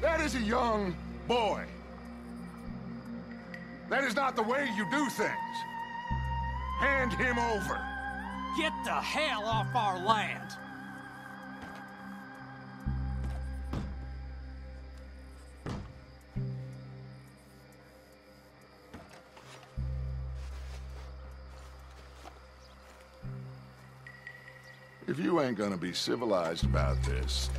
that is a young boy. That is not the way you do things. Hand him over. Get the hell off our land! If you ain't gonna be civilized about this,